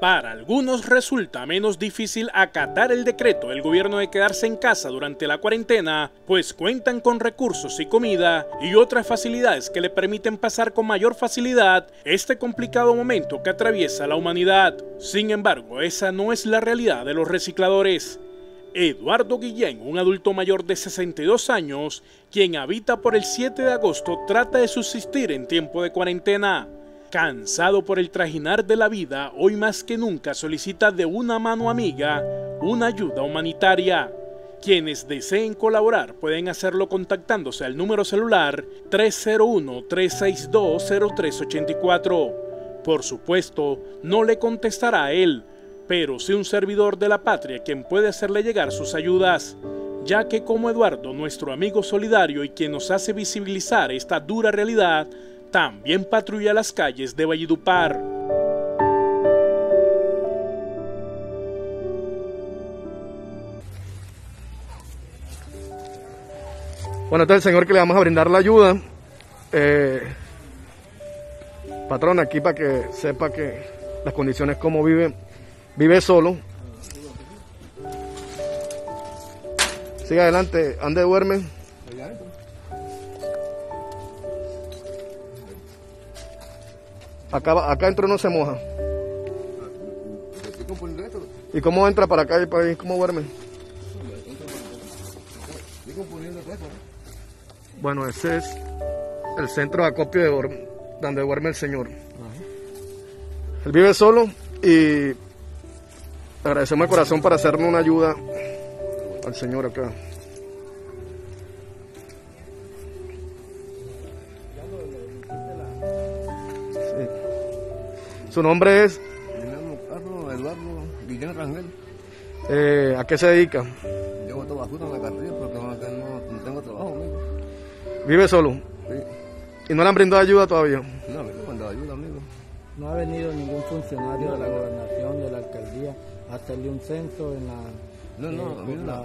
Para algunos resulta menos difícil acatar el decreto del gobierno de quedarse en casa durante la cuarentena, pues cuentan con recursos y comida y otras facilidades que le permiten pasar con mayor facilidad este complicado momento que atraviesa la humanidad. Sin embargo, esa no es la realidad de los recicladores. Eduardo Guillén, un adulto mayor de 62 años, quien habita por el 7 de agosto, trata de subsistir en tiempo de cuarentena. Cansado por el trajinar de la vida, hoy más que nunca solicita de una mano amiga una ayuda humanitaria. Quienes deseen colaborar pueden hacerlo contactándose al número celular 301-362-0384. Por supuesto, no le contestará a él, pero sí un servidor de la patria quien puede hacerle llegar sus ayudas, ya que como Eduardo, nuestro amigo solidario y quien nos hace visibilizar esta dura realidad, también patrulla las calles de Valledupar. Bueno, este es el señor que le vamos a brindar la ayuda. Eh, patrón, aquí para que sepa que las condiciones como vive, vive solo. Sigue adelante, ande duerme. Acá, acá dentro no se moja. ¿Y cómo entra para acá y para ahí? ¿Cómo duerme? Bueno, ese es el centro de acopio de donde duerme el señor. Él vive solo y agradecemos de corazón para hacernos una ayuda al señor acá. Su nombre es. Mi nombre es Carlos Eduardo Guillén Rangel. Eh, ¿A qué se dedica? Yo boto basura en la carrilla porque no, no, tengo trabajo, amigo. ¿Vive solo? Sí. ¿Y no le han brindado ayuda todavía? No, amigo, cuando ayuda, amigo. No ha venido ningún funcionario de la gobernación, de la alcaldía, hacerle un censo en la, No, no, eh, no. la-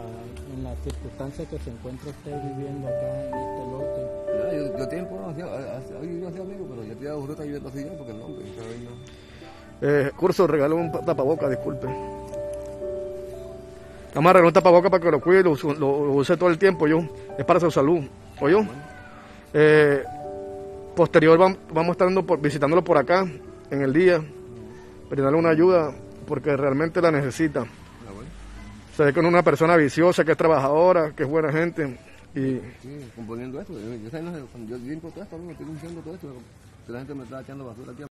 en las circunstancias que se encuentra usted viviendo acá en este lote. Yo, yo tiempo no hacía, yo hacía amigo, pero yo te hago fruta viviendo así ya porque no, hombre, esta vez no. Eh, curso, regalo un pa- tapaboca, disculpe. Vamos a regalar un tapaboca para que lo cuide lo, usu- lo- lo use todo el tiempo, yo. Es para su salud, ¿oyó? Eh, posterior vam- vamos a estar por- visitándolo por acá en el día, brindarle una ayuda porque realmente la necesita. Ah, bueno. Se ve es una persona viciosa, que es trabajadora, que es buena gente. Y Sí, componiendo esto. Yo, yo, cuando yo limpio todo esto, estoy limpiando todo esto, que la gente me está echando basura aquí.